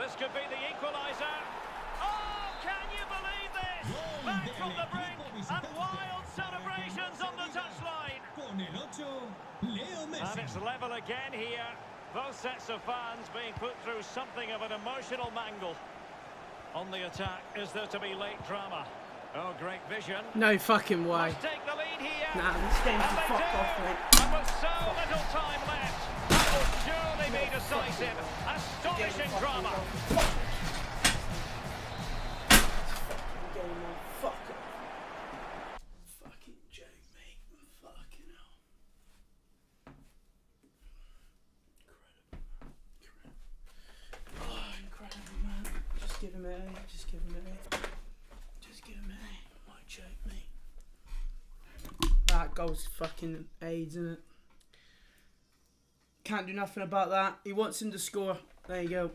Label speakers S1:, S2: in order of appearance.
S1: This could be the equaliser. Oh, can you believe this? Back from the brink and wild celebrations on the touchline.
S2: Con el 8, Leo
S1: And it's level again here. Both sets of fans being put through something of an emotional mangle. On the attack, is there to be late drama? Oh, great vision.
S3: No fucking way.
S1: Must take the lead here.
S3: Nah, this game
S1: And
S3: can
S1: they
S3: fuck
S1: do.
S3: off, mate.
S1: And with so little time left, that will surely be decisive. Astonishing drama.
S3: Just give him it, eh? Just give him it, eh? Just give him it, eh? My joke, mate. That goal's fucking AIDS, isn't it? Can't do nothing about that. He wants him to score. There you go.